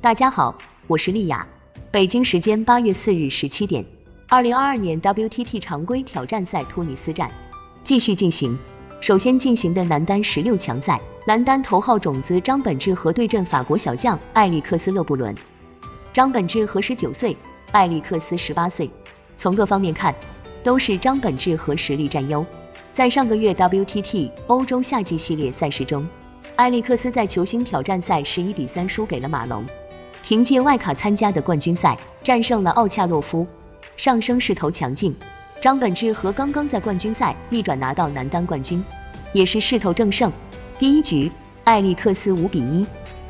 大家好，我是丽雅。北京时间八月四日十七点，二零二二年 WTT 常规挑战赛突尼斯站继续进行。首先进行的男单十六强赛，男单头号种子张本智和对阵法国小将艾利克斯勒布伦。张本智和十九岁，艾利克斯十八岁。从各方面看，都是张本智和实力占优。在上个月 WTT 欧洲夏季系列赛事中。艾利克斯在球星挑战赛十一比三输给了马龙，凭借外卡参加的冠军赛战胜了奥恰洛夫，上升势头强劲。张本智和刚刚在冠军赛逆转拿到男单冠军，也是势头正盛。第一局，埃利克斯五比一、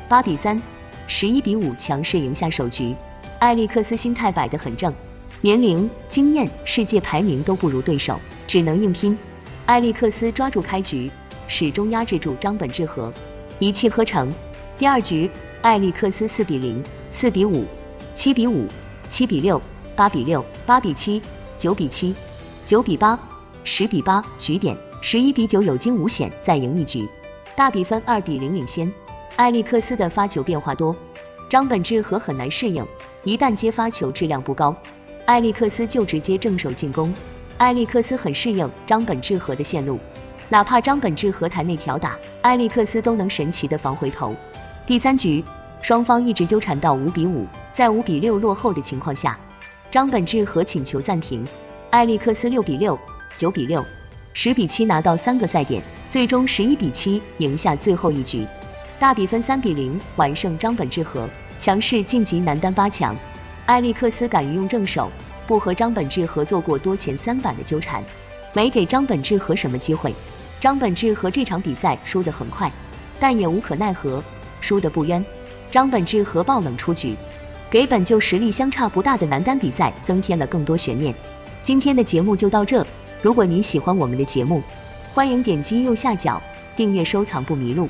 八比三、十一比五强势赢下首局。埃利克斯心态摆得很正，年龄、经验、世界排名都不如对手，只能硬拼。埃利克斯抓住开局。始终压制住张本智和，一气呵成。第二局，艾利克斯四比零、四比五、七比五、七比六、八比六、八比七、九比七、九比八、十比八，局点十一比九，有惊无险，再赢一局，大比分二比零领先。艾利克斯的发球变化多，张本智和很难适应，一旦接发球质量不高，艾利克斯就直接正手进攻。艾利克斯很适应张本智和的线路。哪怕张本智和台内挑打，埃利克斯都能神奇的防回头。第三局，双方一直纠缠到五比五，在五比六落后的情况下，张本智和请求暂停，埃利克斯六比六、九比六、十比七拿到三个赛点，最终十一比七赢下最后一局，大比分三比零完胜张本智和，强势晋级男单八强。埃利克斯敢于用正手，不和张本智和做过多前三板的纠缠，没给张本智和什么机会。张本智和这场比赛输得很快，但也无可奈何，输得不冤。张本智和爆冷出局，给本就实力相差不大的男单比赛增添了更多悬念。今天的节目就到这，如果您喜欢我们的节目，欢迎点击右下角订阅收藏不迷路。